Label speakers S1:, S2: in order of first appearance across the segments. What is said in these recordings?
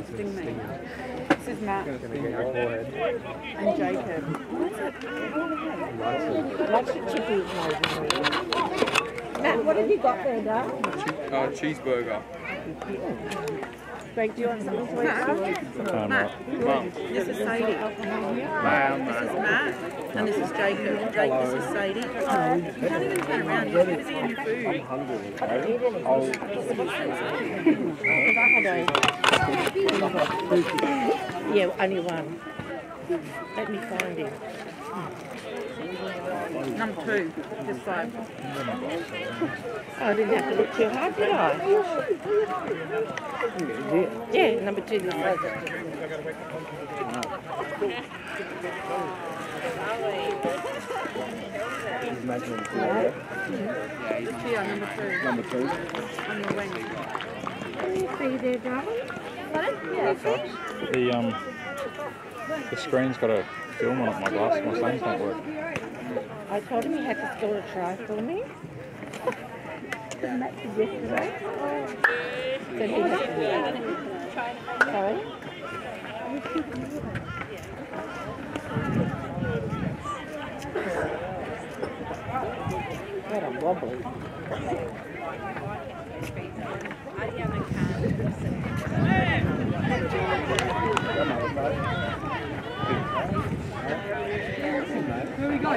S1: gonna sting me. This is Matt and Jacob.
S2: Lots of chippies, Matt, what have you got there, Dad?
S3: Uh, cheeseburger.
S2: Greg, do you want something to eat?
S1: Matt,
S3: Mum.
S1: this is Sadie.
S3: Ma'am.
S1: This is Matt, and this is Jacob. Jake, this is Sadie. Oh, you can't even turn around. You're busy in your food.
S2: Yeah, only one. Let me find him.
S1: Number two, this side.
S2: Oh, I didn't have to look too hard, did I? Yeah, number two. This side.
S1: Here, number two.
S3: Number two.
S1: On your wing.
S2: See there, darling?
S4: The um, the screen's got a film on it. My glass, my lens don't work.
S2: I told him he had to still a try for me. Didn't that yesterday? So he had to do it. Sorry? What a wobbly.
S3: Oh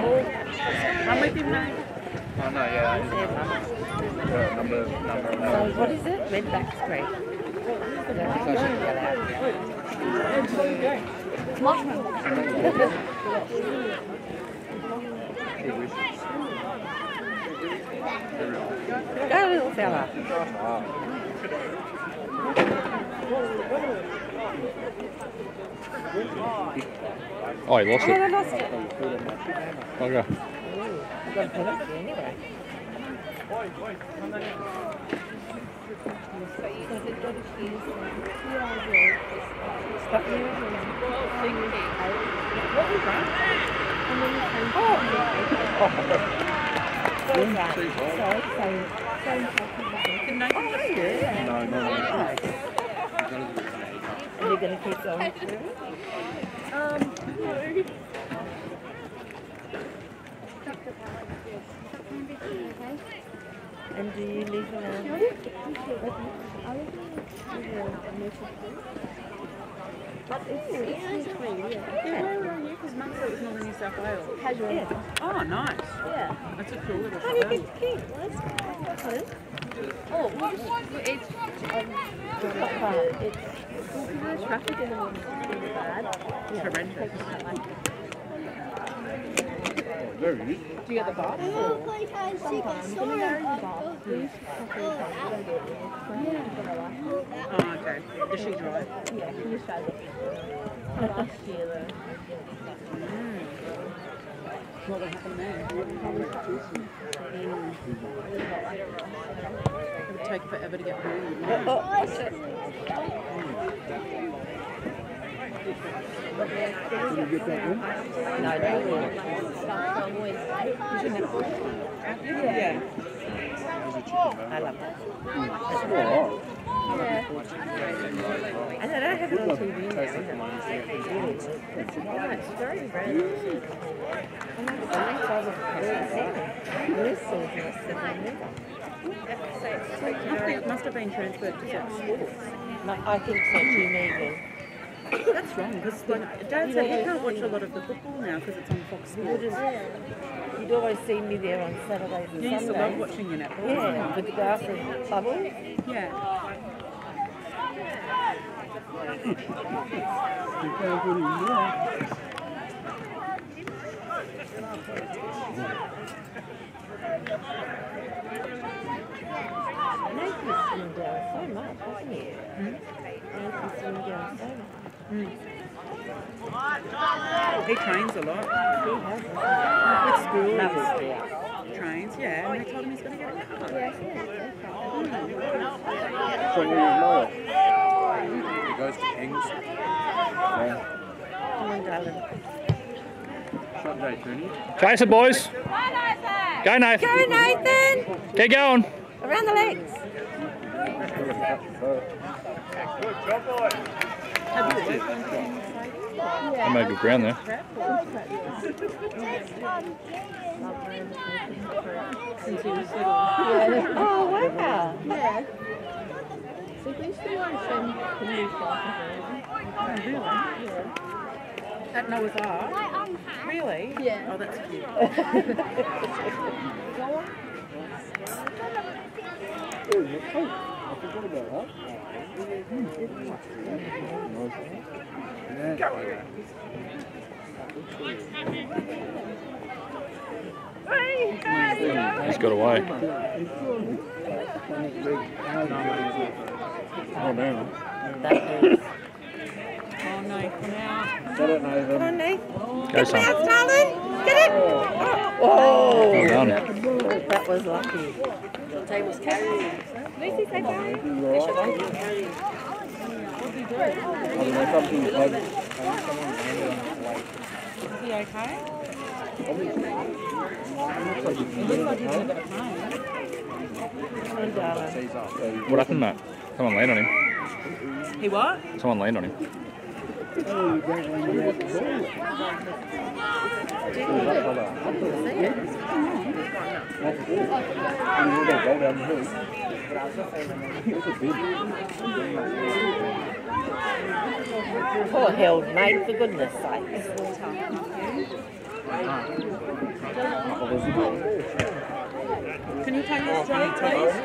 S3: no, yeah. Uh, number
S2: So what is it? Red back scrape. Go little fella.
S4: Oh, he lost
S2: Oh,
S4: it.
S2: I lost it.
S4: Okay.
S2: I've got a penalty anyway. Stop you. Sorry, sorry, sorry.
S1: Didn't know you just
S3: No, no, no.
S2: And you're going to through? And do you live in a...
S1: Yeah, where are you? Because Mum said it was not in New South Wales.
S2: Yeah.
S1: Oh, nice.
S2: Yeah.
S1: That's a cool little
S2: How do you
S1: town.
S2: get the key? Pardon? Oh, it's... It's... Traffic in the morning is bad.
S1: Horrendous.
S3: There.
S1: Do you get the bus? Oh, okay. Does she drive? Yeah, she drives.
S2: Last year, though.
S1: What would there? Take forever to get home.
S2: Oh, what's it? No, no,
S1: Yeah.
S2: I love that.
S3: All
S2: And I don't have. It's very. And I This.
S1: Must, must have been transferred to Fox Sports.
S2: No, I think so too, Megan.
S1: That's wrong, because like, Dad said he can't watch a lot of the football now because it's on Fox Sports.
S2: You'd always see me there on Saturdays and
S1: You used to love watching your netball.
S2: Yeah, with the glass of bubbles.
S1: Yeah.
S2: Nathan's slimmed down so much, hasn't he? Nathan's slimmed down so much.
S1: He trains a lot.
S2: He has.
S1: With school,
S2: Loves
S1: he
S2: sports.
S1: trains, yeah, and they told him he's going to get a car.
S2: Yes, yes,
S3: So where you lower? He goes to Kings. Yeah.
S2: Come on, darling.
S3: Shot day, Tony.
S4: Chase it, boys. Go, Nath.
S2: Go, Nathan!
S4: Keep going.
S2: Around the legs.
S4: I made good ground there.
S1: since he was little?
S2: Oh, wow. Yeah. So we used to watch um, the news
S1: Oh, really? At Noah's Ark? Really?
S2: Yeah.
S1: Oh, that's cute.
S4: He's got away.
S5: Oh, no.
S1: Oh, no, come out.
S5: I don't.
S1: Come on, Nate.
S4: Go, son.
S1: darling. Get it.
S2: Oh,
S4: Well done.
S2: That was lucky.
S1: The Table's carrying.
S2: Lucy, say bye.
S5: I don't know something like someone landed on that lake.
S1: Is he okay?
S5: Looks like it's
S1: He looks like he's having a pain.
S2: Darling.
S5: sees up. So
S4: What happened, Matt? Someone landed on him.
S1: He what?
S4: Someone landed on him.
S2: Poor held mate, for goodness sakes.
S5: Oh, there's.
S1: Can you take this Jake, please?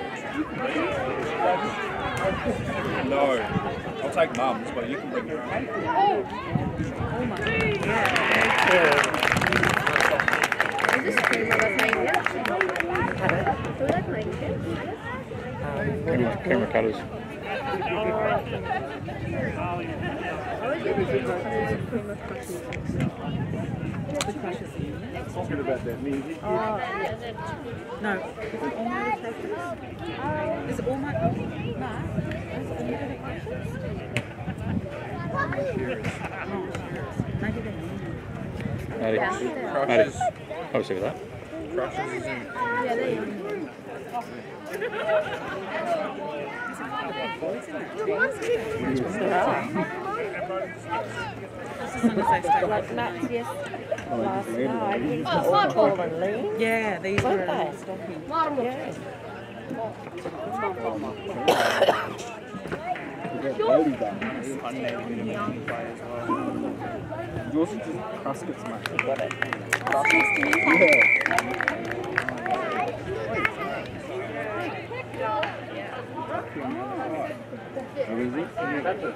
S5: No. I'll take mum's, but you can bring your own.
S2: Is this true what I playing yet? Who are they playing yet?
S4: Coomera, Coomera Cutters.
S2: I was going to do cream of crushers.
S5: Talking about that music.
S2: Oh.
S1: No. Is it all my crushes? Is it all my No. Is it all my crushes? Maybe they're not.
S4: Maddie. Maddie. I was sick of that.
S5: Crushes.
S2: Yeah, they are.
S1: Just as soon as they start.
S2: Like Matt's yes last night, he's all tall and lean.
S1: Yeah, these
S2: Weren't
S1: were
S2: they?
S1: stocking.
S2: Yeah.
S5: We've got Bodie back. He's funny. He can play as well. Yours is just Cruskets, mate.
S2: Got it.
S5: Yeah. Who is it? Who knows what we've been Oh, no? No? What's that, mate? Just because he's played doesn't he gets a.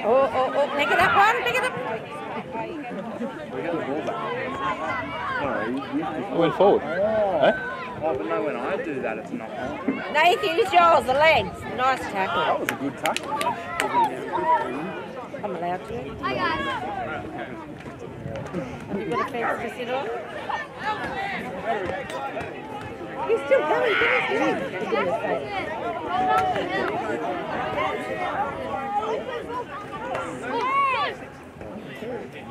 S2: Oh, oh, oh, pick it up, one, pick it up.
S5: We get the ball back. No, he used to-
S4: I went forward.
S5: Oh.
S4: Eh?
S5: Oh, but no, when I do that, it's not.
S2: Nath, use yours, the legs. Nice tackle.
S5: That was a good tackle.
S2: I'm allowed to. Have you got a fence to sit on? He's still going, he's going. For goodness sake.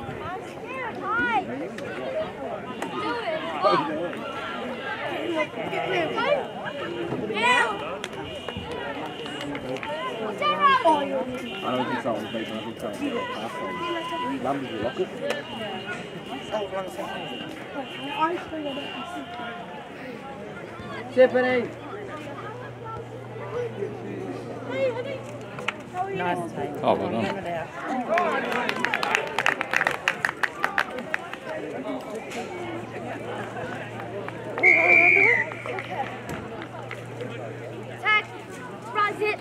S5: I don't think someone's beaten. I think someone's got a pass on. Mum, did you lock it? Tiffany!
S2: Nice take.
S4: Oh, well done.
S3: Tag! Rise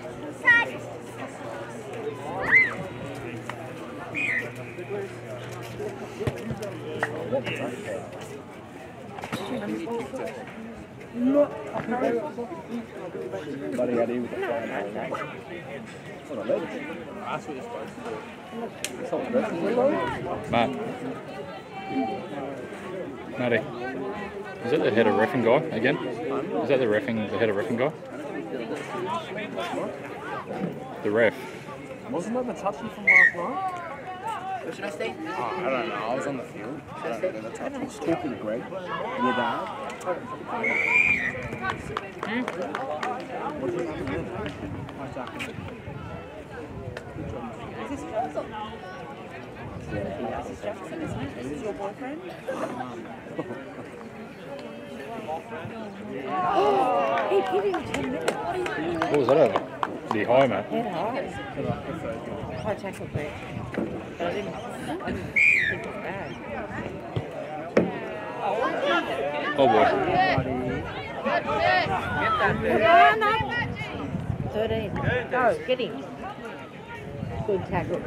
S5: supposed to do. Someone else is a
S4: Matty. Is that the head of refing guy again? Is that the refing, the head of refing guy? The ref.
S5: Wasn't that the touchy from last night?
S1: What should I stay?
S5: Oh, I don't know. I was on the field. I don't know the. I was talking to Greg. Your dad. Hmm? What's your name again?
S1: Is this Joseph? Is Jefferson, isn't it? This is your boyfriend?
S2: oh, He hit him 10 minutes.
S4: What was that over? The high, Matt.
S2: Head high. High tackle, Brett. But I didn't, I didn't think it's bad.
S4: Oh boy.
S2: No, no. 13. Go, get him. Good tackle,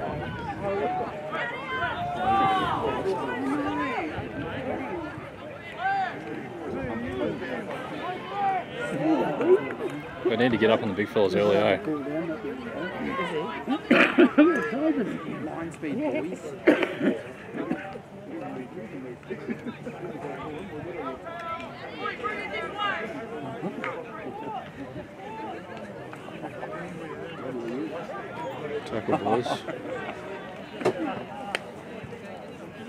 S4: They need to get up on the big fellas early, eh?
S5: Line speed, boys.
S4: Tackle boys.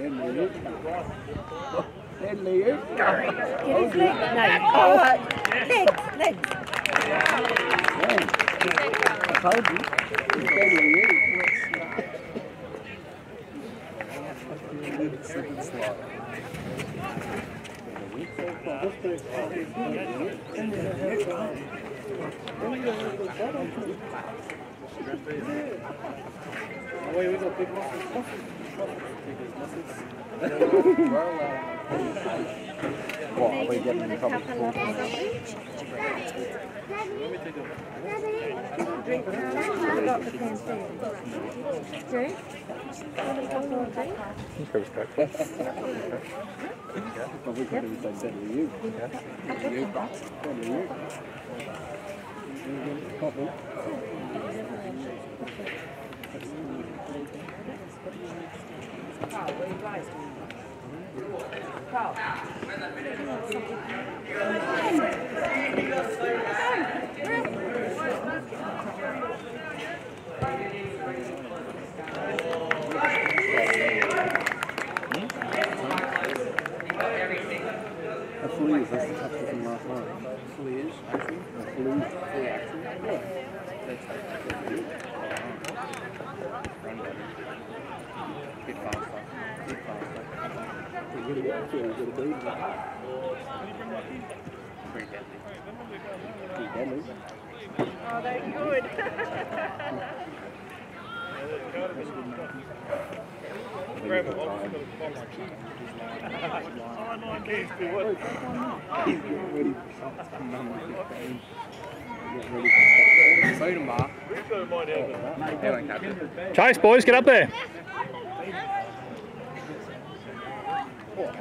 S2: Oh.
S5: I told you. Are we getting in trouble?
S4: Pack.
S5: But we could have said deadly you. Deadly you. Deadly you. Coffee. Flea actually. Yeah. That's Bit faster. Bit faster. You're gonna get you're gonna beat that. Pretty deadly. Pretty deadly.
S2: Oh, they're good.
S5: Grab it. He's getting ready for something. Getting ready for something. Soda bar. They won't catch it.
S4: Chase, boys, get up there.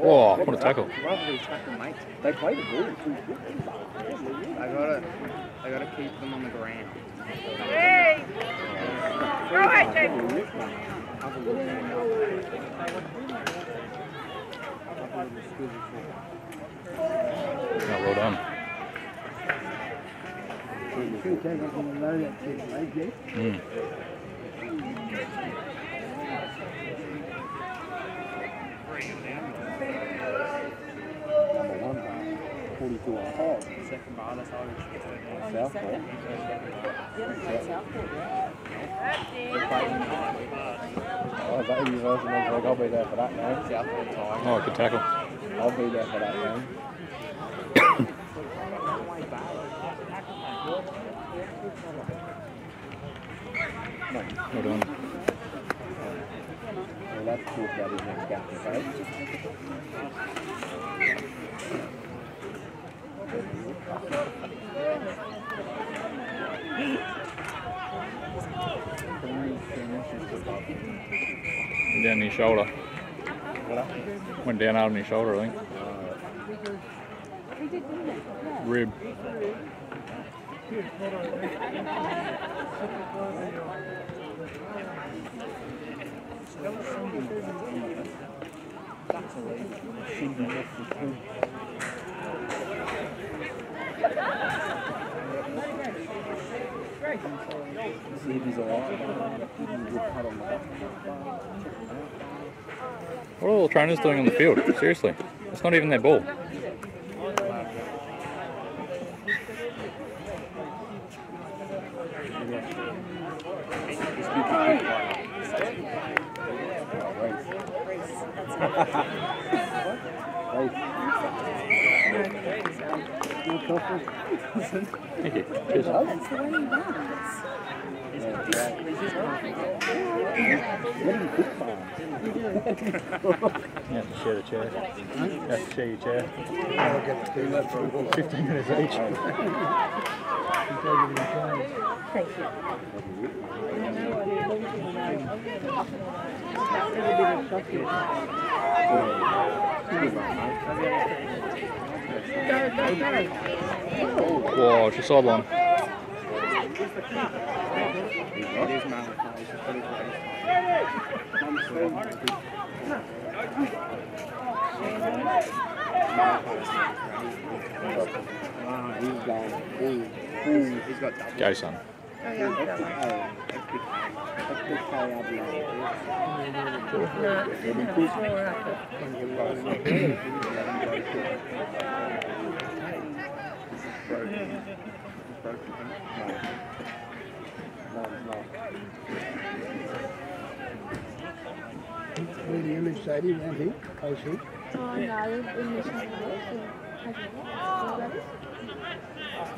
S4: Oh, what a tackle.
S5: Lovely tackle, mate. They play the ball too quickly. I gotta, I gotta keep them on the ground.
S2: Hey! Go ahead, Jake.
S5: Have a look. Have a little squeeze
S4: Oh, well done. Mm.
S5: 32 on top. Second Oh, oh that version of I'll be there for that now. Time.
S4: Oh, good tackle.
S5: I'll be there for that now.
S4: Hold on.
S5: Well, that's cool?
S4: Down his shoulder. Went down on his shoulder, I think. Rib.
S3: That's illegal. Shouldn't be left for two. See if he's alright. Give him a good pat on the back.
S4: What are all the trainers doing on the field? Seriously. It's not even their ball.
S3: He's good to keep Good coffee.
S4: Thank you. Cheers.
S1: That's the way he
S3: for?
S4: You have to share the chair. You have to share your chair. 15 minutes each.
S2: Thank you.
S3: His waist. Mum's saying Ah, he's gone. Ooh, ooh, he's got double.
S4: Go, son.
S2: Oh, yeah, oh,
S3: That's
S2: go.
S3: big. That's big pay out
S2: No, it's more up.
S6: Where the image stadium around here, close here.
S7: Oh, no, in Mission Village. Yeah,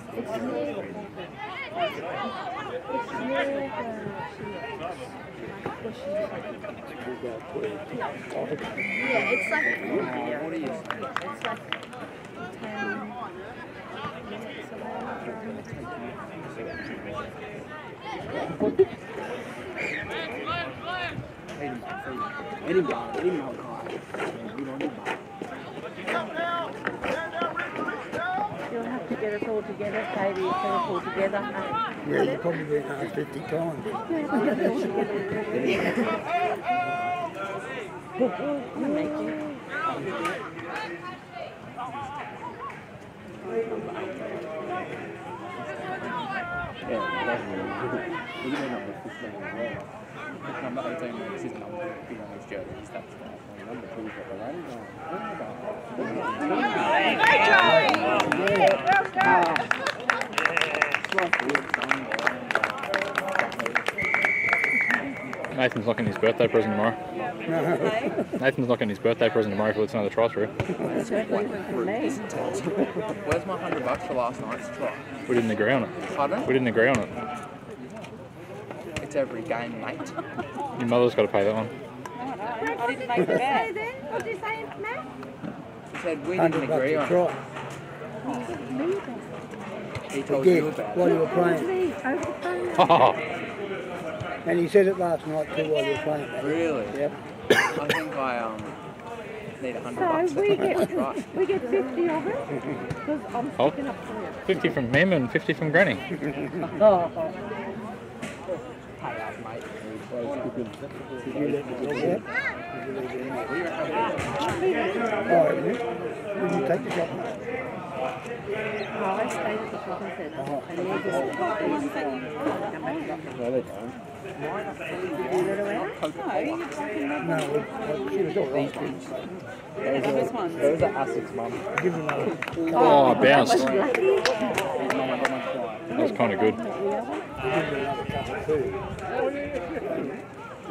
S7: it's like. It's like ten minutes away.
S3: Him Malachi. We don't need Malachi.
S2: You'll have to get us all together, Katie, get us all together.
S6: Yeah, you've probably been asked 50 times.
S2: Thank you.
S3: Yeah, that's really good. Look at their number 15 as well. Number 18 when it's his number, big on his jersey, his stats stuff. Number 2 got the rating on.
S4: Nathan's not getting his birthday present tomorrow. Nathan's not getting his birthday present tomorrow if he lets another try through.
S2: Certainly from me.
S3: Where's my 100 bucks for last night's try?
S4: We didn't agree on it.
S3: Pardon?
S4: We didn't agree on it.
S3: It's every game, mate.
S4: Your mother's got to pay that one.
S1: I didn't make the bet.
S7: then? What did you say, Matt?
S3: He said we didn't agree on it. He told you about
S6: while you were playing.
S2: Me, over the phone.
S6: And he said it last night too while you were playing. mate.
S3: Really?
S6: Yep.
S3: I think I um need 100 bucks
S2: So we
S3: for that
S2: get, we get 50 of it, because I'm
S4: Oh.
S2: sticking up for you.
S4: 50 from him and 50 from Granny.
S2: Oh,
S3: Pay up, mate.
S6: Did you let me do that? Oh, you? You take the shot?
S3: No, they don't.
S1: No, this one.
S3: Those are Essex, mum.
S6: Give him another.
S4: Oh,
S3: try.
S4: That was kind of good.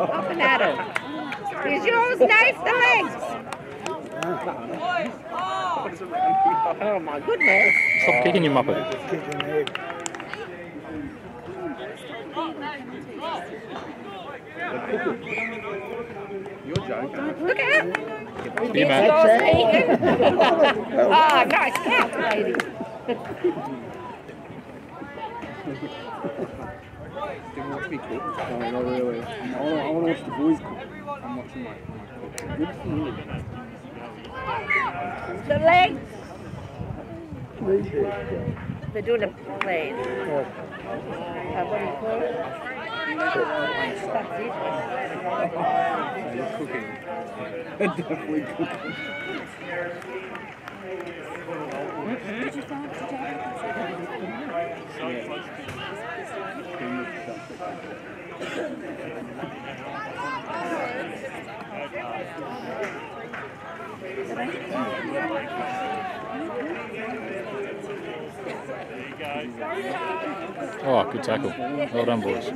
S2: Up and at it. Here's yours, Dave, the legs. Oh my goodness.
S4: Stop kicking your muppet.
S6: Just kick in the
S5: joking.
S2: Look at him.
S4: You, man.
S2: Oh, nice catch, lady.
S5: Do you watch me cook? No, not really. I want, I want to watch the boys cook. I'm watching my, my cook. Good for you.
S2: The legs.
S6: These days, yeah.
S2: They're doing a plate.
S6: Oh,
S2: Uh, what do you call it? That's it.
S5: So you're cooking. Definitely cooking.
S1: Did you find, did you have
S4: Oh, good tackle. Well done, boys.
S5: Stop.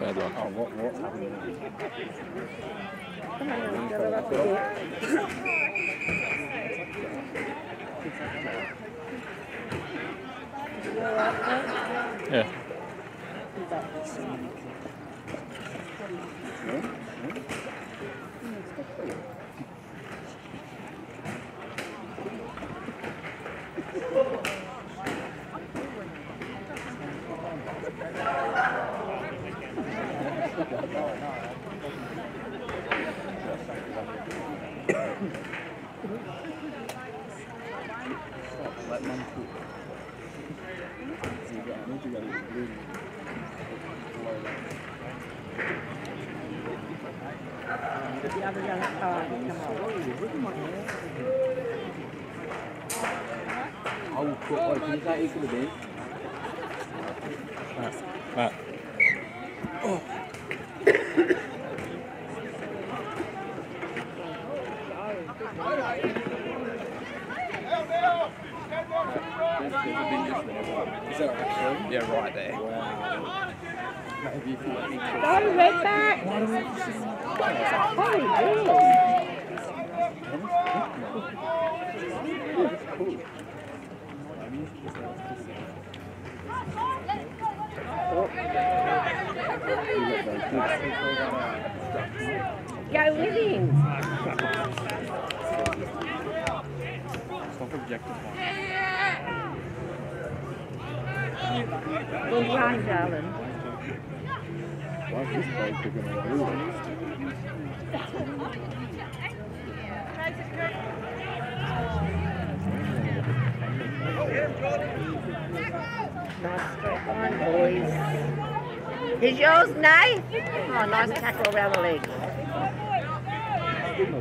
S4: Bad luck.
S5: Oh, what, happening?
S4: Yeah.
S5: Stop, let mum cook. So you got, I need to go to the room.
S2: The other young car, come on.
S5: Oh, you. Is that actually? Yeah, right there. Wow. You.
S2: Go, red back really? With him.
S5: Stop objectifying.
S2: We'll run, darling.
S5: Why is this a room?
S2: Nice straight line, boys. Is yours, Nay? Oh, nice tackle around the leg.
S5: This is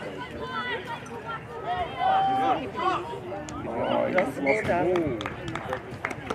S5: very good. Oh, he just lost the.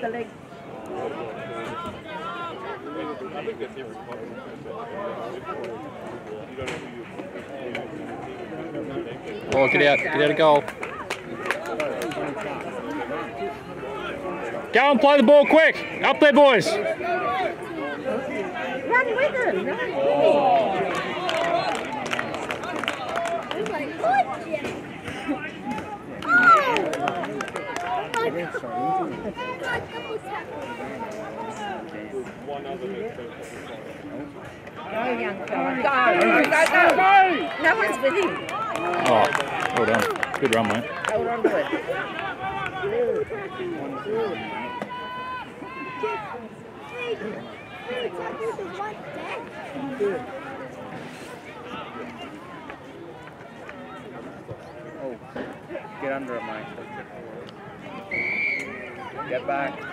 S2: The leg.
S4: Oh, get out. Get out of goal. Go and play the ball quick. Up there, boys.
S2: Run with run.
S7: Oh my god, Jim. Oh! Oh my god. Oh my god, double tackle.
S4: Oh, well done. Good run, mate.
S2: Hold on to it.
S3: Get under it, mate. Get back. Get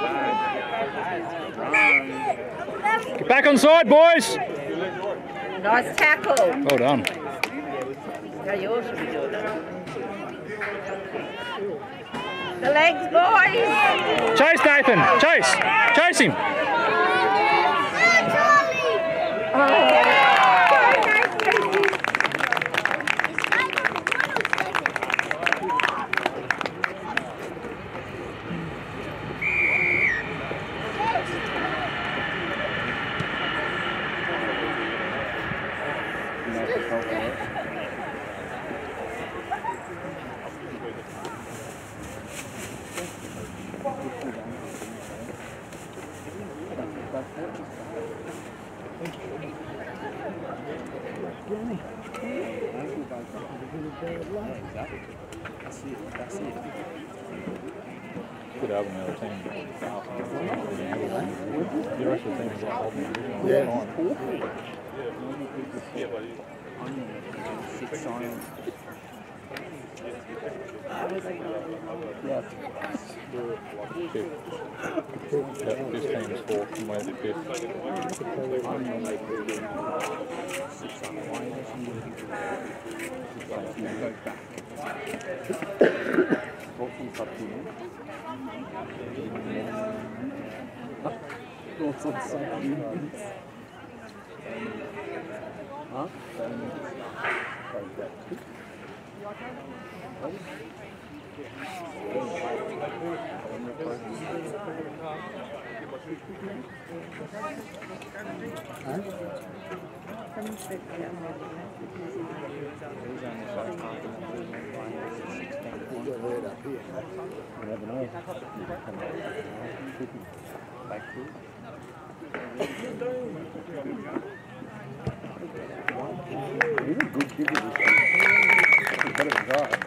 S3: back. Run.
S4: Get back on side, boys.
S2: Nice tackle.
S4: Well done.
S2: No, you should be doing it. The legs, boys.
S4: Chase, Nathan. Chase. Chase him.
S7: Oh,
S2: Oh,
S7: Is that number one or second?
S3: Nice to help with it. Exactly. That's it. That's it.
S4: Good album, the other team. The rest of the team is like holding the original.
S6: Yeah.
S3: Six science.
S4: Fifth. Yep, this team is fourth and we're the fifth.
S3: Six science. Why is she go back? What comes up here? Huh? You. Back to He's a good kid with this thing. He's better than Guy.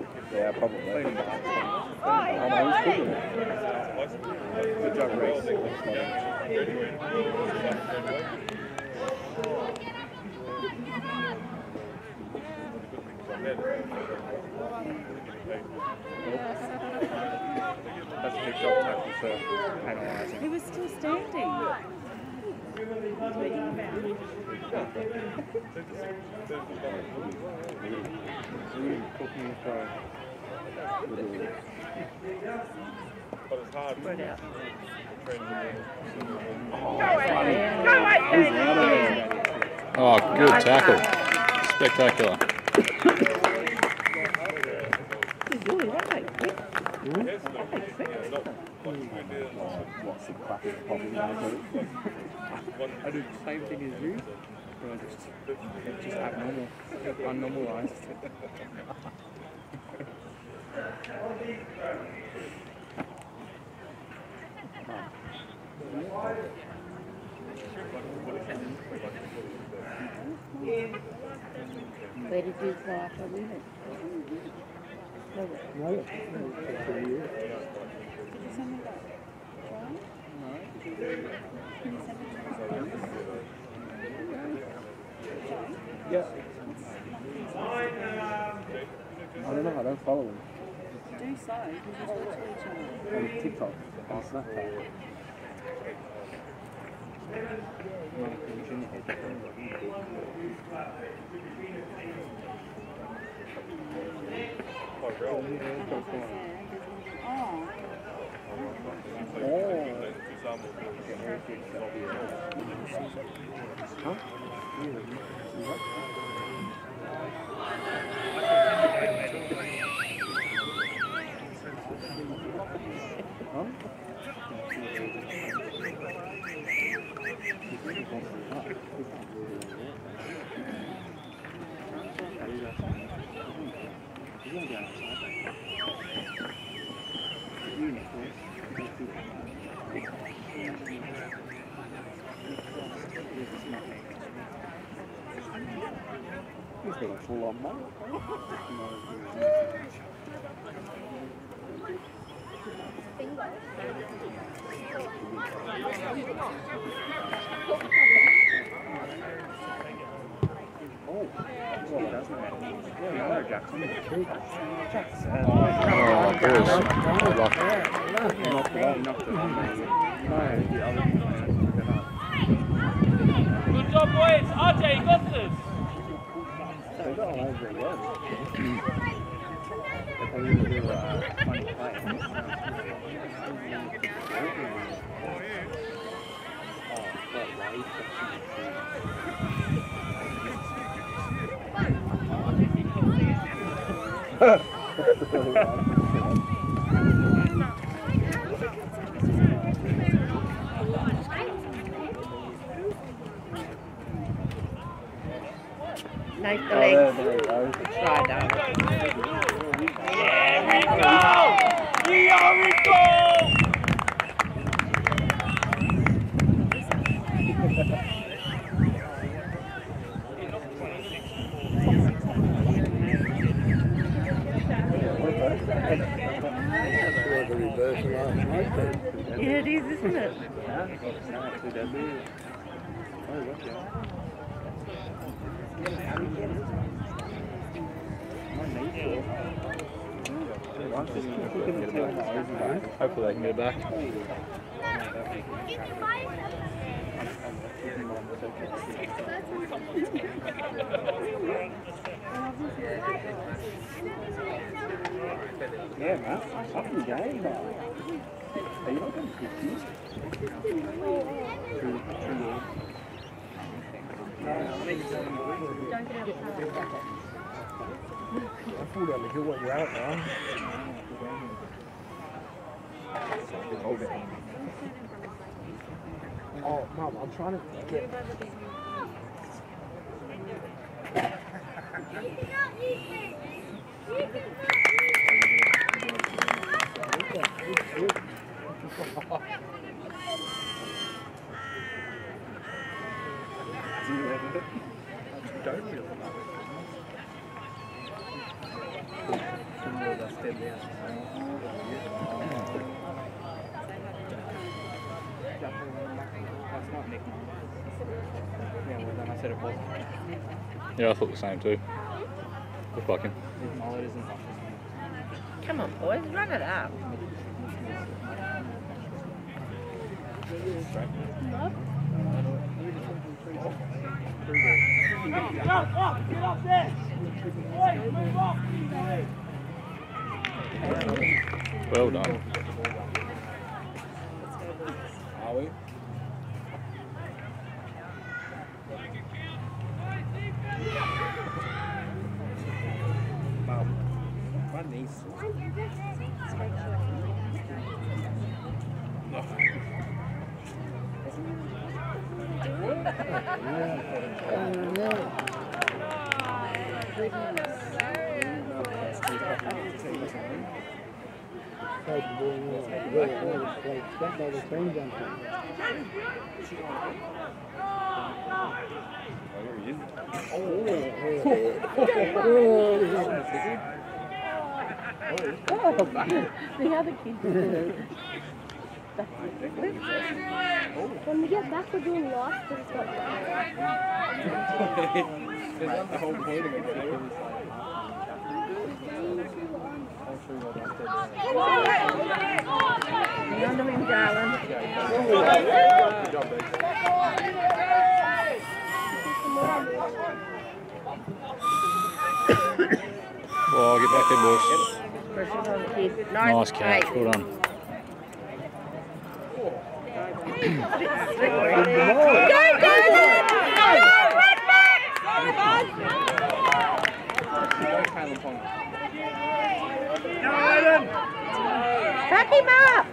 S3: Yeah, probably. Oh, no, he's good. Good job, Reece. That's a big job tackle for penalising.
S1: He was still standing.
S3: Really
S4: Oh, good tackle. Spectacular.
S3: What's the problem? I do the same thing as you, but I just, just abnormal, unnormalised.
S2: Where did you go after leaving?
S6: No, it's for you.
S5: Yeah. I don't know. I don't follow him
S1: Do so, because you're each other.
S5: on TikTok, on Snapchat.
S1: Oh,
S5: He's got a full on mate. Oh, well, that's not Yeah, no, Jackson. Jackson.
S4: Oh, boys. Good luck.
S5: Knocked it out, knocked it
S6: Good job, boys. RJ, you got this.
S5: They got all over it well. They probably would do a funny play.
S2: Nice
S5: Oh, there, there.
S2: Try down.
S6: Here we go. We are in goal.
S3: the reverse last night then.
S2: Yeah, it is, isn't it?
S5: No, actually, they're moving. Oh, okay.
S4: Hopefully they can get it back.
S5: Yeah, man. Up in the game, man.
S3: I down the hill when you're out now. Oh, mum, I'm trying to get.
S5: That's not Nick. Yeah, well, then I said it was.
S4: Yeah, I thought the same too. Look like him.
S5: His mullet isn't like
S2: Come on, boys, run it up.
S6: Get up, up, get up there. Boys, move up.
S4: Well done.
S5: Are we? Wow. Run these.
S3: Take the ball in. Well, well, well, spent by the team down there.
S8: The other kids.
S7: When we get back, we're doing lost, but it's got
S3: the whole point of it. It I'll
S4: get back there, boys.
S2: On.
S4: Nice catch.
S2: Hey.
S4: Well done.
S3: Go, Pong.
S2: Back him up.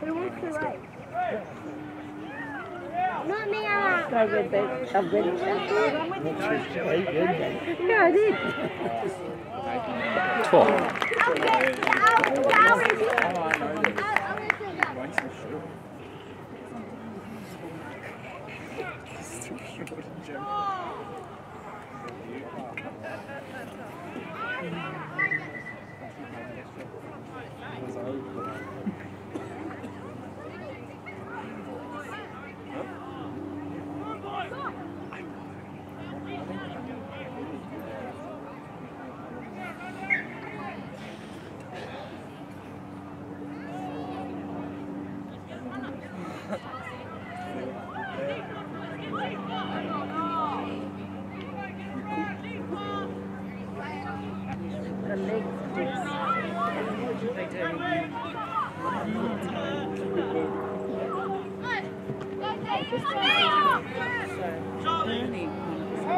S7: Who wants to? Not me, I
S2: Go red bed. A red
S6: Eight, didn't they?
S2: Yeah, I did.
S4: Twelve.
S7: Okay, I'll, I'll, repeat.
S3: Oh, I know.
S7: I'll, I'll repeat that.
S3: Way too short. Too short, Jim.
S2: The leg sticks.
S1: They do. So, Bernie, they nearly beat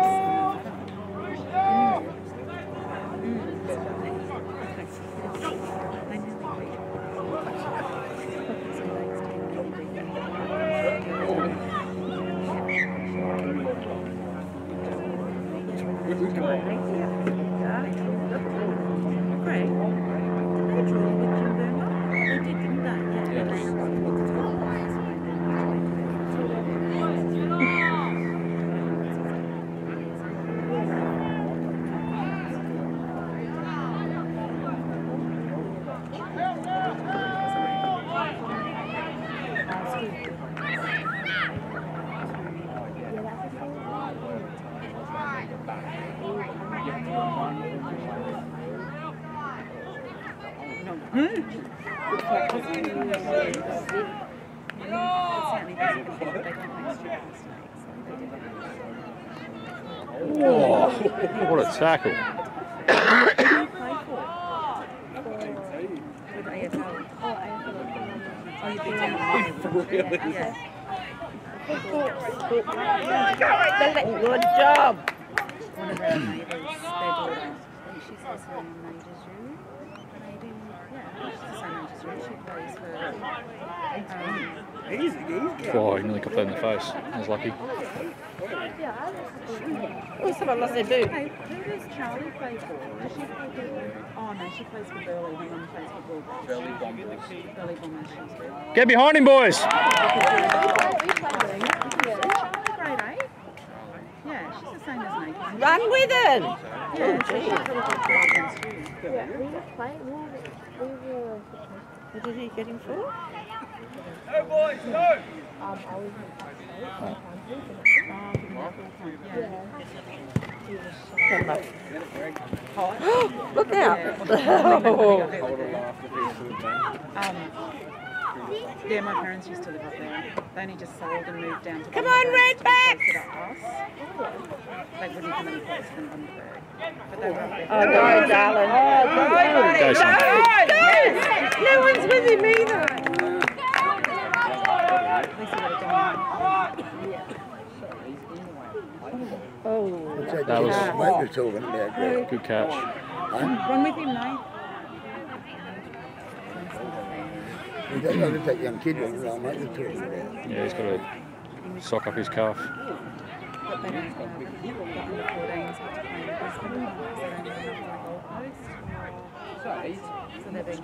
S1: Greg, did they draw with Jimboomba? They did, didn't they? Yeah.
S4: Oh, what a tackle.
S1: With ASL. Oh, you'd be down there. Yeah.
S2: Good job.
S1: One of our neighbours, their daughter, I think she's the same age as you. Maybe, yeah, she's the same age as you. She plays for, um,
S4: Oh, he nearly got that in the face. I was lucky.
S2: Oh, someone lost their boot.
S1: Hey, who does Charlie play for? Does she play for? Oh no, she plays for Burleigh. Her mum plays for Bull.
S3: Belly bombers.
S1: Burleigh Bombers.
S4: Get behind him, boys.
S1: Grade eight. Yeah, she's the same as Nathan.
S2: Run with it.
S1: Yeah, so she's really good play against you.
S7: Yeah, we were playing, we were,
S2: What did he get him for?
S5: Go, boys, go!
S7: um, I was
S2: Look out.
S3: Hold a laugh if he's good, man.
S1: Um, yeah, my parents used to live up there. They only just sold and moved down to
S2: Come on,
S1: to be
S2: Redback!
S1: closer to us. They wouldn't come any closer than Bundaberg. But they were up there.
S2: Oh, no, darling. Oh,
S4: Go, son.
S2: no. No one's with him either.
S1: At least they would have done
S2: Oh.
S6: What's that?
S4: That was-
S6: Just Mike was talking about that.
S4: Good catch.
S6: Huh?
S1: Run with him, mate.
S6: We don't know if that young kid was around, Mike was talking about.
S4: Yeah, he's got to sock up his calf.
S1: But they don't go. The under 14s have to play in Brisbane because they don't have enough on the Gold Coast.
S3: So, he's
S1: So they're being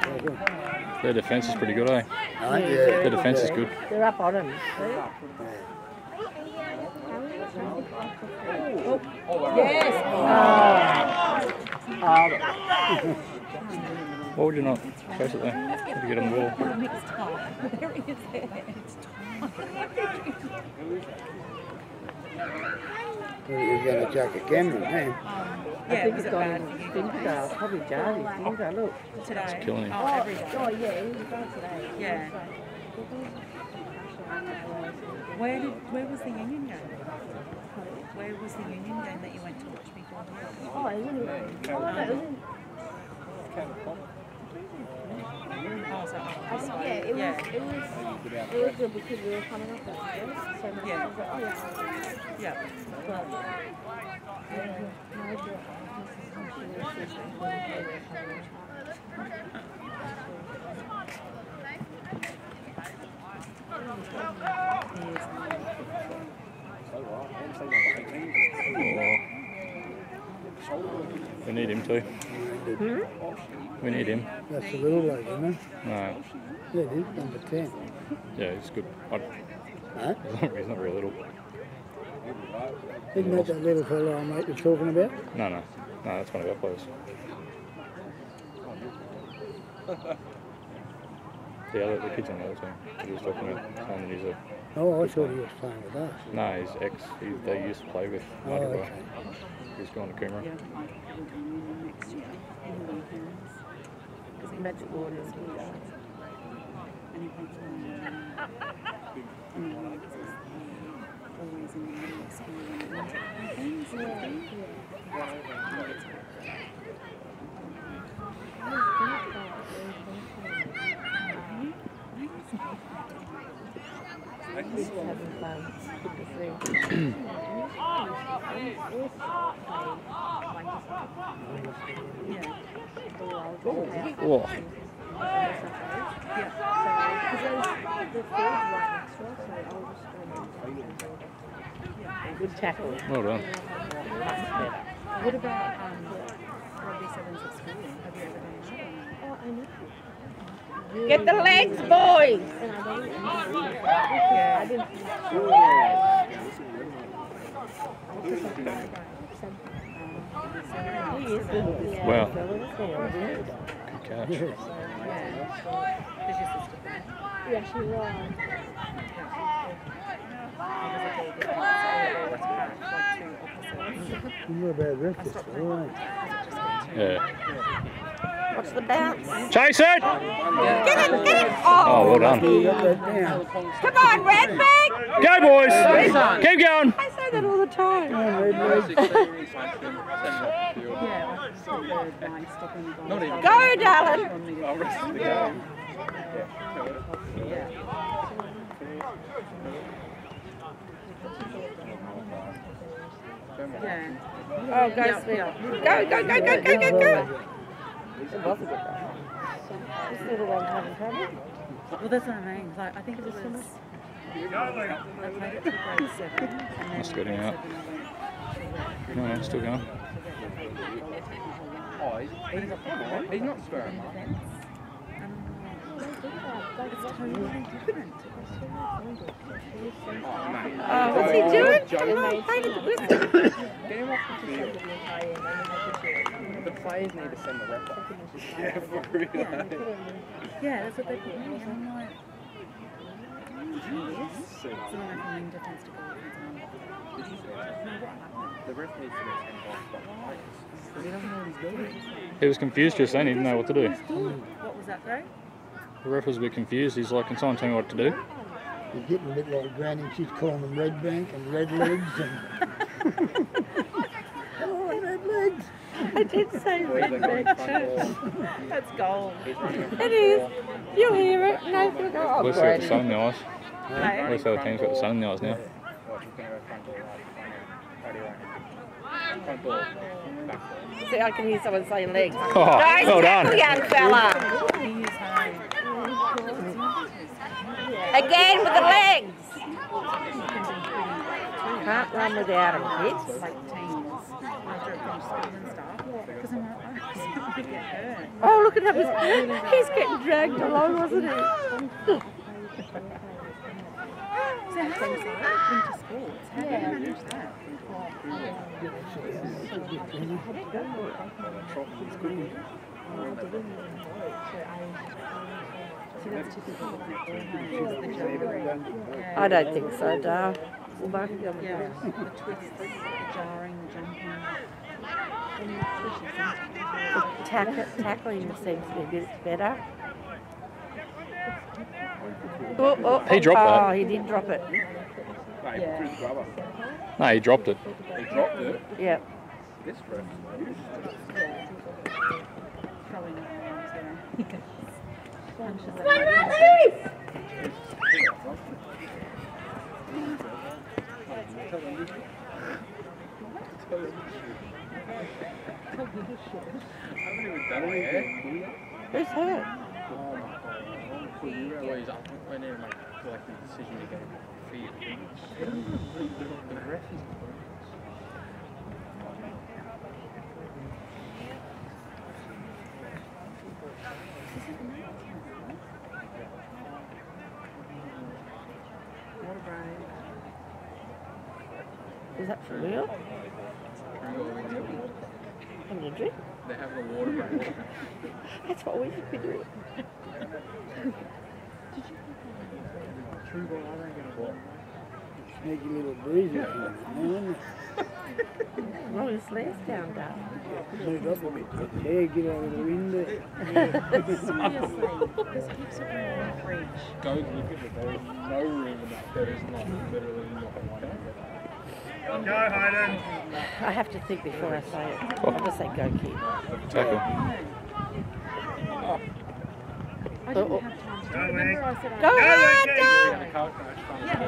S3: Square
S1: careful not to proceed. Whereas with these
S4: Their defence is pretty good, eh?
S6: Huh? Yeah.
S4: Their defence is good.
S2: They're up on him. Yes.
S4: Why would you not chase it there? Did you get on the ball?
S1: Mixed up. There he is there. It's
S6: He's going to chuck a Cameron, eh? man.
S2: Um,
S1: I
S2: think
S1: was
S2: it's
S1: it
S2: gone
S1: bad
S2: in
S1: for oh, you?
S2: Finberdale. Probably Jarvis. Finberdale, look.
S1: Today?
S4: killing him.
S1: Oh, every day.
S7: Oh, yeah, he was gone today.
S1: Yeah. Where did, where was the Union game? Where was the Union game that you went to watch before?
S7: Oh, it was in, oh, no, it was in,
S1: Oh, so
S7: I think, yeah, it was, it was, it was good because we were coming up at first, so
S1: Yeah.
S7: friends like, oh, yeah,
S1: Yeah.
S7: but, my girl, she was just like,
S4: We need him too. We need him.
S6: That's a little late, isn't it?
S4: No,
S6: Yeah, it is number 10.
S4: yeah, he's good. I,
S6: Huh?
S4: he's not very little.
S6: Isn't that that little fellow our mate was talking about?
S4: No, no, no, that's one of our players. The other, the kid's on the other team. He was talking about saying that he's a
S6: Oh, I thought he was playing with us.
S4: no, he's ex. He, they used to play with
S6: Oh, okay.
S4: He's gone to Coomera.
S1: Yeah, I think we'll next year. in the weekends. Because he
S2: Magic Waters.
S1: And he plays for Union. And he works as the- always in the middle of school and winter things.
S2: Just having fun. Good to see.
S1: Yeah.
S4: Whoa.
S2: Good tackle.
S4: Well done.
S1: What about um, rugby sevens at school? Have you ever done that?
S2: Get the legs, boys!
S1: Yeah.
S2: He is good. Yeah,
S4: Wow.
S2: fell in his hand, didn't he?
S4: Good catch.
S1: Yeah. Does your sister play?
S7: Yeah, she was.
S6: You're a bad breakfast, all right.
S4: Yeah.
S2: Watch the bounce.
S4: Chase it!
S2: Get it, get it!
S4: Oh,
S2: Oh,
S4: well done.
S6: You got that down.
S2: come on, Red Bag!
S4: Go, boys! Keep going!
S2: I say that all the time.
S6: Come on.
S2: Go, darling.
S1: Yeah.
S2: Oh, go,
S1: Yeah,
S2: Smith.
S1: yeah.
S2: Go, go, go, go, go, go, go. It was a good goal. This little one's having trouble.
S1: Well, that's what I mean. Like, I think it was. I played it to grade seven, and then
S4: That's good,
S1: grade
S4: yeah.
S1: seven I went
S4: No, no, still going.
S3: Oh, he's, he's, he's not swearing much.
S1: defence. It's.
S3: Oh.
S2: What's he doing? Come on, play with the whistle.
S3: Get the players need to send the ref off. Yeah, for real.
S1: Yeah, that's what they put me. And I'm like, yes. So then I can defence to go
S3: The ref needs to get sent off. Because he doesn't know what he's doing.
S4: He was confused just then, he didn't know what to do.
S1: What was that, though?
S4: The ref was a bit confused, he's like, can someone tell me what to do?
S6: You're getting a bit like Granny. She's calling them red bank and red legs and. Come on, red legs.
S2: I did say
S3: He's
S2: red
S3: like going
S2: bag
S3: front
S2: too.
S3: door.
S2: That's gold.
S3: He's running in front
S2: It is. You hear it. No, for go. Oh,
S4: Let's see what the
S2: Brady.
S4: sun in the eyes.
S1: Hey?
S4: Let's see the team's got the sun in the eyes now.
S3: Watch, he's going to go front door right. How do you reckon? Front door. Back door.
S2: See, I can hear someone saying legs.
S4: Oh,
S2: Nice
S4: well
S2: tackle, young fella.
S1: He is home.
S2: Again with the legs. Can't run without him, kids.
S1: Like teams after it finished school and stuff. Because I'm like, oh, he's going to get hurt.
S2: Look at him. He's getting dragged along, wasn't he?
S1: So how things like winter sports. How do you manage that? See, that's typical. She's the jarring.
S2: I don't think so, Dale. Well, both of them.
S1: Yeah, the twists, the jarring, the jumping.
S2: The tack- tackling seems to be a bit better. Oh, oh, oh,
S4: He dropped
S2: oh,
S4: that.
S2: he did drop it.
S3: Mate, Chris Glover.
S4: No, he dropped it.
S3: He dropped it.
S2: Yeah.
S3: This ref.
S1: Throwing it around, yeah. Punches
S2: Who's hurt?
S3: Well, you realise I went in and like, the decision to go feed. The ref is.
S2: Is that for real? Having?
S3: They have a water break.
S2: That's what we should be doing.
S3: True ball, I don't get a ball.
S6: Sneaky little breeze out here, man.
S2: Roll his sleeves down, Dale.
S6: Move up a bit. Yeah, get out of the window.
S1: Seriously, this keeps it in the fridge.
S3: Go look at it. There is no room in that. There is not literally not one.
S5: Go, Hayden.
S2: I have to think before I say it. I'll just say go kid.
S4: Tackle. Oh.
S1: I didn't
S2: Oh,
S1: have time to
S5: Go,
S1: remember I said I
S2: Go hard,
S5: Go,
S2: Dale!
S3: The car crash.
S1: Yeah,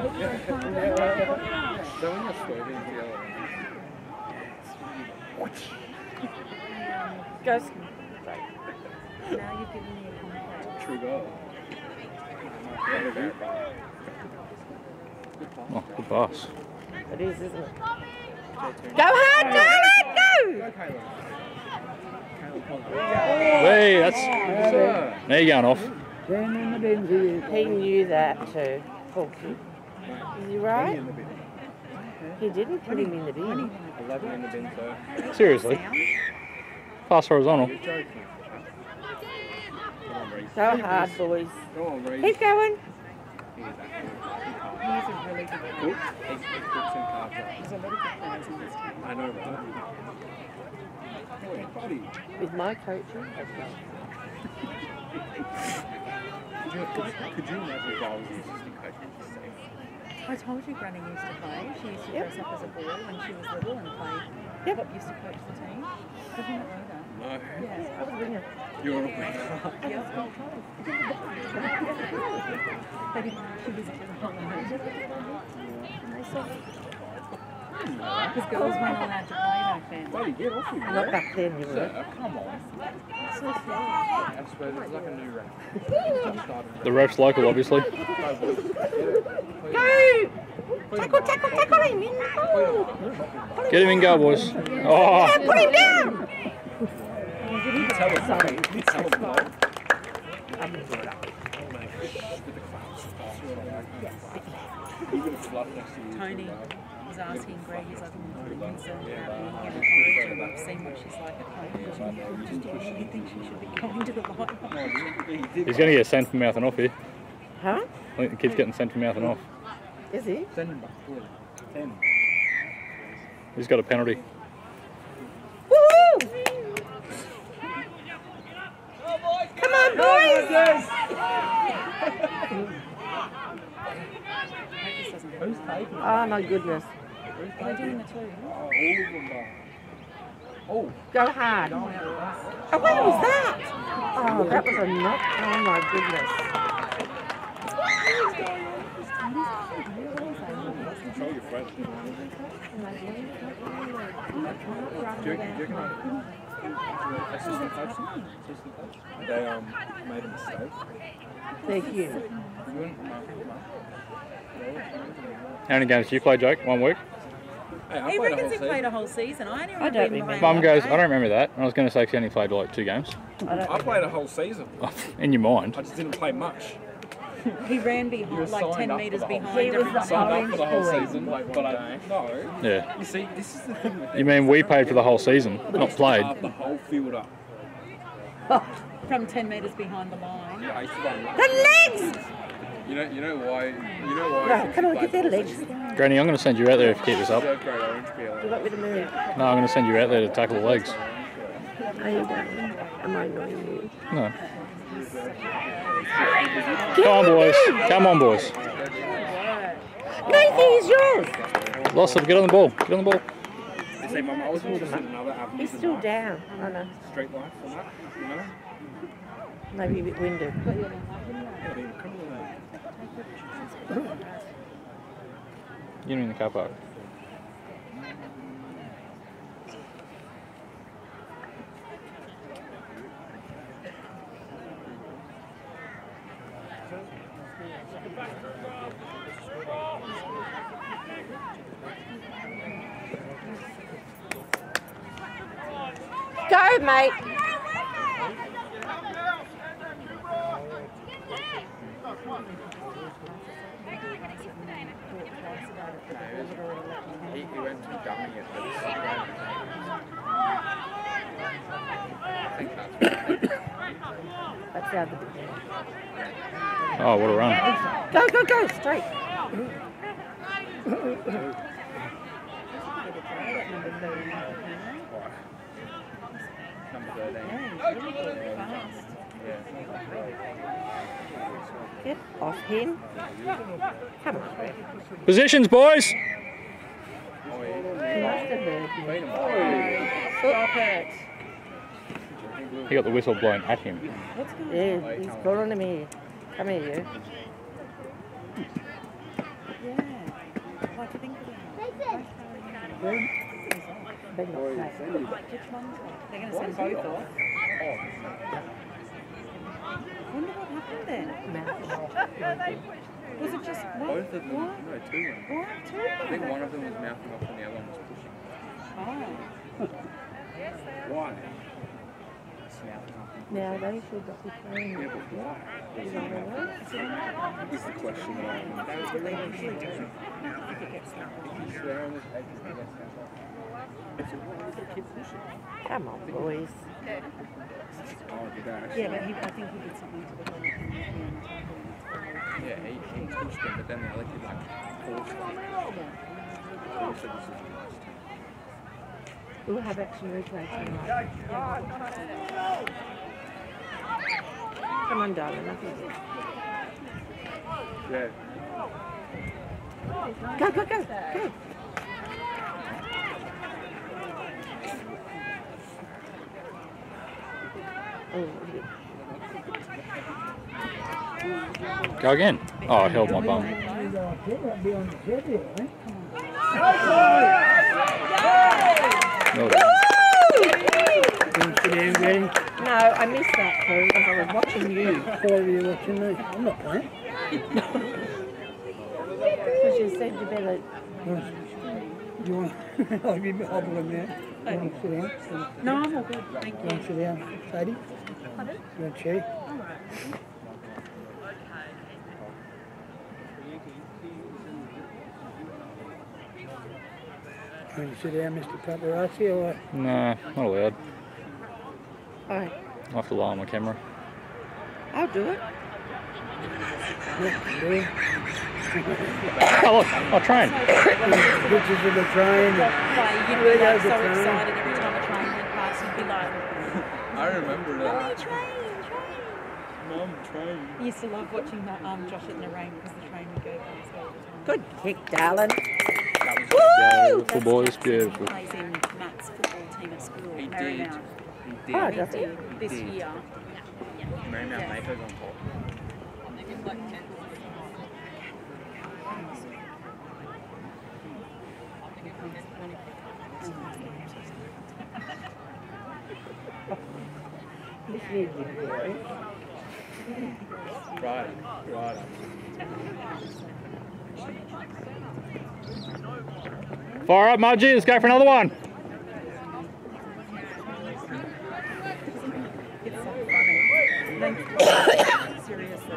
S3: So when you're swerving to the
S2: Go.
S1: now you've given me a complex.
S3: true goal.
S4: Oh, good pass.
S2: It is, isn't it? Go hard, Dale! Go!
S3: Go, Caleb. Caleb Ponder.
S4: Hey, that's.
S3: Sir.
S4: Now you're going off.
S6: Stand in the bin for you.
S2: He knew that too. Poor kid. Is he right? He didn't put him in the bin.
S3: in the bin, sir.
S4: Seriously. Pass horizontal.
S3: You're joking. Come.
S2: Go hard, boys.
S3: Come on, Reese.
S2: Keep going.
S3: He is actually
S1: He's a really good player.
S3: good. He's, he's good some cards. right?
S1: There's a lot of good players in this team.
S3: I know, right? Wait, buddy.
S2: With my coaching.
S3: Could you, could, could you imagine if I was the assistant coach and just say,
S1: I told you Granny used to play. She used to
S2: Yep.
S1: dress up as a boy when she was little and play.
S2: Yep.
S1: What used to coach the team. Did you not know that?
S3: No,
S1: Yeah.
S2: I was ringing.
S3: you're a winner.
S1: Yes, I. But she was a little And they saw Because girls weren't allowed to play back then.
S3: Buddy, get off with
S2: Not back then, you were.
S3: Sir, come on.
S1: So slow.
S3: I suppose it's like a new started.
S4: The ref's local, obviously.
S2: Go! Tackle, tackle, tackle him! In.
S4: Get him in goal, boys. Oh,
S2: Put him down!
S3: Tell him, sorry. Tell him, no. Even fluff next to you.
S1: Tony was asking Greg, he's like, "Mm, concerned about being in a I've seen what she's like at home. Do you think she should be going to the line?
S4: he's going to get sent from mouth and off here.
S2: Huh?
S4: I think the kid's getting sent from mouth and off.
S2: Is he?
S3: Send him back. Ten.
S4: He's got a penalty.
S2: Woo! Come on, boys!
S1: This doesn't
S3: Who's taking it?
S2: Oh my goodness.
S1: They doing the two?
S3: Oh, all of them are. Oh,
S2: Go hard. Oh, what was that? Oh, that was a knock. Oh my goodness.
S3: control your friend. Do you, do you reckon I- assistant coach? Assistant coach? They um made a mistake.
S2: They're human.
S3: You wouldn't mark it, mark.
S4: How many games do you play, Jake? One week?
S3: Hey, I
S1: He
S3: played
S1: reckons
S3: whole
S1: he played a whole season. I only
S2: I don't
S1: remember him
S2: remember.
S1: playing
S4: Mum goes, I don't remember that. I was going to say he only played like two games.
S2: I don't
S3: I played a whole season.
S4: In your mind.
S3: I just didn't play much.
S1: He ran behind,
S3: were
S1: like 10 metres behind
S2: He was the
S1: else.
S3: signed up
S2: orange
S3: for the whole
S2: boy.
S3: season, but I no.
S4: Yeah.
S3: You see, this is the thing with
S4: You mean we paid for the whole season, not played?
S3: The whole field up.
S1: From 10 metres behind the line.
S3: Yeah, I used to run.
S2: The legs!
S3: You know, you know why? You know why?
S2: No,
S3: since
S2: come on,
S3: played
S2: get their
S3: the
S2: legs.
S4: Granny, I'm going to send you out there if you keep this up.
S3: Third grade orange peel.
S2: You want me to move?
S4: No, I'm going to send you out there to tackle the legs.
S2: Are you done? Am I annoying you?
S4: No. Come on, boys. Come on, boys.
S2: Nathan, is yours!
S4: Lost it. Get on the ball. Get on the ball.
S3: You see, Mum, I was interested in another avenue
S2: He's still down. I know.
S3: Street life and that, you know?
S2: Maybe a bit winded.
S4: You in the car park.
S2: Go, mate!
S3: He, he went to dummy at the I think that's
S2: That's the other bit.
S4: Oh, what a run.
S2: Go, go, go, straight.
S3: number 13.
S2: Get off him. Come on.
S4: Positions, boys.
S2: He
S4: got the whistle blown at him.
S1: What's going on?
S2: Yeah, he's calling him here. Come here, you.
S1: Yeah. Like, think about it.
S2: Better not play.
S1: Which one's off? They're going to send both off. wonder what happened then. Was it just one?
S3: Both of them,
S1: What?
S3: no, two went.
S1: What? Two?
S3: I think one of them was mouthing off and the other one was pushing.
S1: Oh.
S3: Why? Mouthing off.
S2: Now they should not be playing.
S3: Yeah, but why?
S2: You don't.
S3: Is the question that I'm
S1: They would they usually do. I think it gets that one.
S3: They're on this edge, I guess. So why would they keep pushing?
S2: Come on, boys.
S3: Oh, the dash.
S1: Yeah, but he, I think he did something to the ball.
S3: Yeah, pushed them, but then the other kid like forced them. Forced the decision.
S2: We'll have action replay tonight. Come on, darling. Nothing.
S3: Yeah.
S2: Go, go, go, go. Oh, yeah.
S4: Go again. Oh, I held my bum.
S6: That might be on the schedule?
S4: Well done.
S6: Don't sit down, Granny.
S2: No, I missed that, Paul, because I was watching you.
S6: Why are you watching me? I'm not playing.
S2: Because you said you better.
S6: Do you want, I'll be hobbling now. You want to sit down?
S1: No, I'm all good. Thank
S6: You want to
S1: you.
S6: sit down, Sadie? You want tea? You want to sit down, Mr. Paparazzi, or what?
S4: Nah, not allowed.
S2: Oh,
S4: I have to lie on my camera.
S2: I'll do it.
S6: Yeah, do.
S4: Oh, look, I'll try train.
S6: Pictures of the train.
S1: Like, you'd be like so excited every time a train went past. You'd be like,
S3: I remember that.
S1: train, train.
S3: Mum, train.
S1: I used to love watching that, um, Josh in the rain because the train would go past all the time.
S2: Good kick, darling.
S4: Beautiful, boys. Beautiful.
S1: Plays in Matt's football team at school.
S3: He did.
S1: Mount.
S3: He
S2: Oh,
S3: did.
S2: does he?
S1: did this
S3: did.
S1: year.
S3: Marymount Maker's on top.
S2: This year you do it.
S3: Right, right.
S4: Fire up, Mudgy. Let's go for another one.
S1: It's so funny. Thanks. Seriously.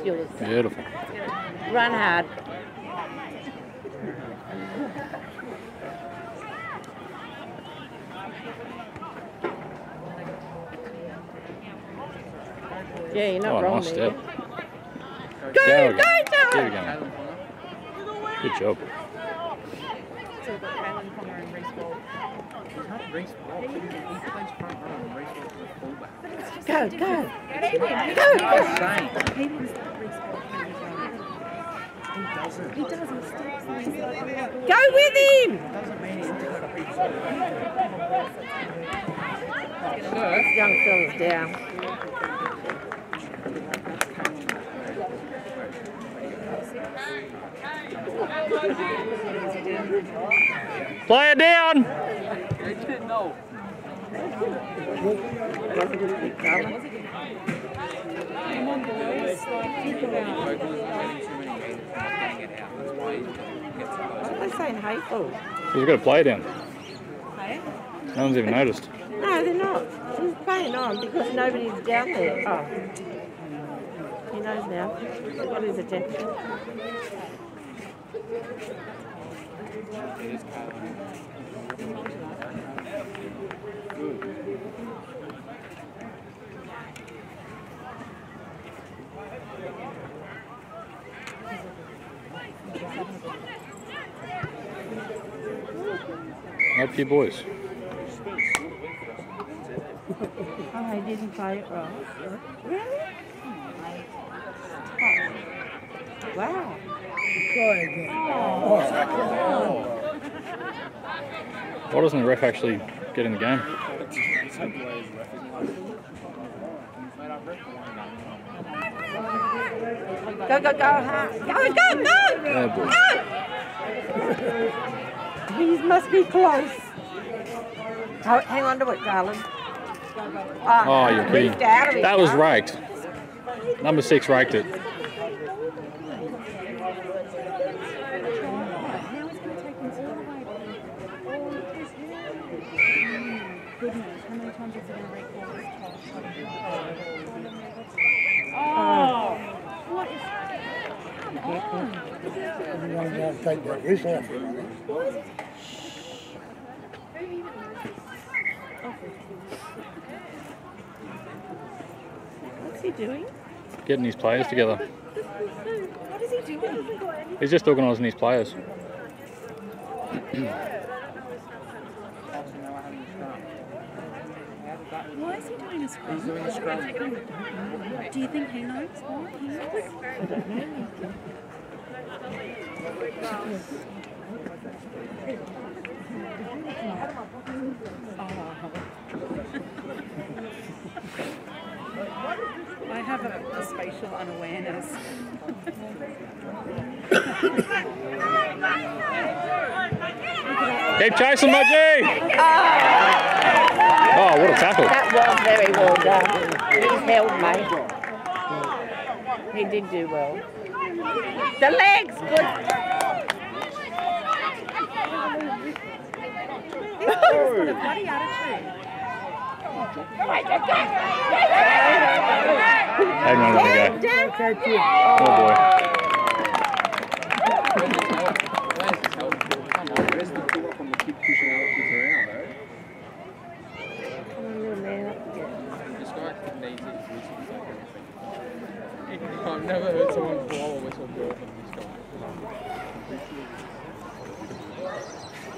S2: It's yours.
S4: Beautiful.
S2: Run hard. Yeah, you're not
S4: Oh,
S2: wrong
S4: nice
S2: there.
S4: step.
S2: Go,
S4: Go
S2: go,
S4: again.
S2: Joe!
S4: Keep going. Good job.
S1: So we've got Caelan Conger and Reece Wall.
S3: He's not Reece Walsh. He plays front row and Reece Walsh is fullback.
S2: Go, go.
S3: That's insane.
S1: He thinks that Reece Wall can run.
S3: He doesn't.
S1: He does, he steps like,
S2: Go with him!
S3: Doesn't
S2: This young fella's down.
S4: Play it down.
S1: Like, keep it out.
S2: What are they saying hateful?
S4: He's got to play it down.
S1: Hey?
S4: No one's even noticed.
S2: No, they're not. He's playing on because nobody's down there. Oh. He knows now. He's got his attention.
S4: Up you boys.
S2: Oh, he didn't play it right. Wow.
S6: Try again.
S4: Why doesn't the ref actually get in the game?
S2: Go, go, go, hard. Go, go, go!
S4: Oh.
S2: Go! He must be close. Oh, hang on to it, darling.
S4: Ah, oh, you're kidding.
S2: reached out of it,
S4: That was right. Number six raked it.
S1: How is it going to take him all the way back? Oh, his hair. Goodness, how many times is he going to recall this top? Oh! What is... Come on!
S6: You want to take that whistle off him.
S2: What's he doing?
S4: Getting his players together.
S1: What is he doing?
S4: He's just organising his players.
S1: Why is he doing a scrum?
S3: He's doing a scrum.
S1: Do you think he knows why he is? I have a, a spatial unawareness.
S4: Keep chasing, my G! Oh, what a tackle.
S2: That was very well done. He's held, mate. He did do well. The legs, good.
S1: He's got a bloody attitude.
S4: Hayden won't let me go.
S6: Catch you.
S4: Oh boy.
S3: Where's the pull up on the kid pushing other kids around, though?
S2: Come on, little man, up again.
S3: This guy needs his whistle like I've never heard someone blow a whistle more than this guy.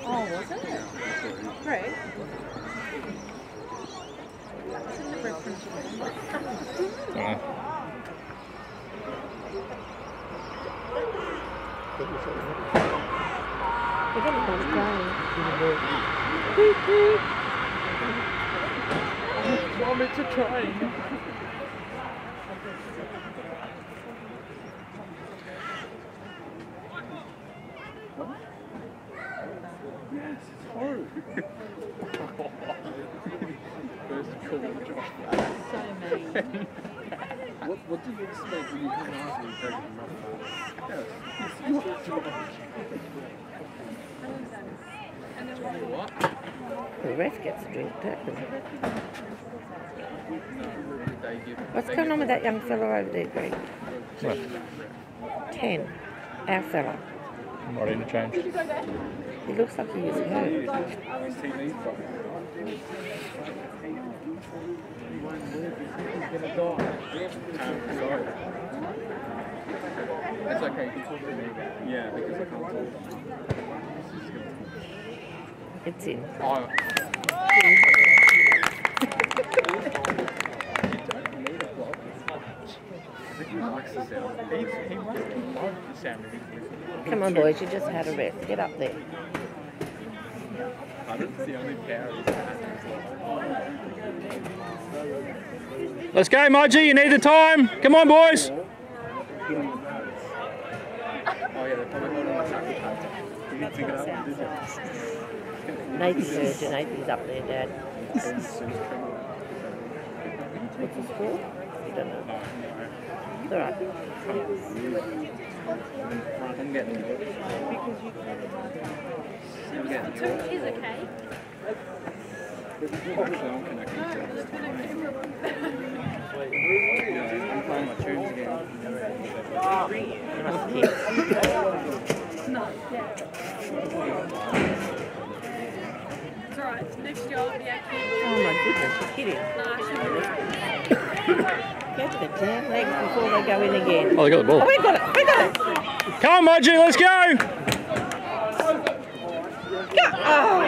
S1: Oh, was it? Greg? Shouldn't have referenced it.
S4: Dunno.
S2: Going to come playing.
S3: Want me to train? Yes, it's horrible. First call, Josh.
S1: So mean.
S3: What, what do you expect when you come and ask me to take him up? Yes, it's your Josh. Tell you what,
S2: The ref gets a drink too. What's going on with that young fella over there, Greg?
S4: What?
S2: Ten. Our fella.
S4: Not interchange.
S2: He looks like he is hurt.
S3: It's okay, you can talk to me about it. Yeah, because I can't talk.
S2: It's in.
S3: Oh. He likes the sound. He's, he must love the sound of his whistle.
S2: Come on, boys, you just had a rest. Get up there.
S3: That's the only power he's got.
S4: Let's go, Mudgy. You need the time. Come on, boys.
S3: Oh yeah, they're probably holding my tackle pads. You didn't pick it up.
S2: Nathan's urgent. Nathan's up there, Dad.
S3: It's Sue's criminal.
S2: What's the score? You don't know. It's all right.
S3: I'm getting it. I'm getting it.
S7: Is okay.
S3: Actually, I'm connecting to this I'm playing my tunes again.
S2: Must.
S7: It's alright. Next year I'll be actually.
S2: Oh my goodness, you're kidding. Get the damn legs before they go in again.
S4: Oh, they got the
S2: Oh, we got it. We got it.
S4: Come on, Mudgy. Let's go.
S2: Go. Oh,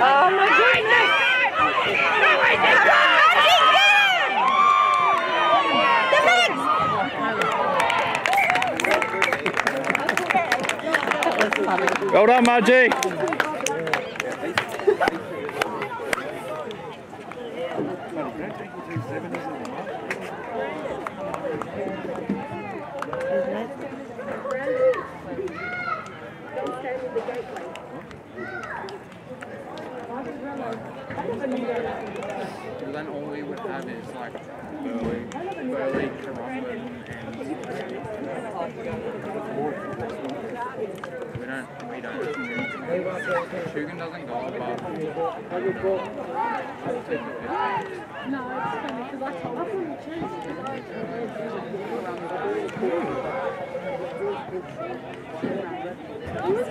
S2: oh my goodness. The legs. That was funny.
S4: Well done, Mudgy.
S3: Buddy, don't take you to seven, isn't it? Because then all we would have is like Burleigh, Burleigh, Currumbin, and we don't, we don't. Shugan doesn't go above. I'll take the 15.
S7: No, it's funny because I told I couldn't choose. He was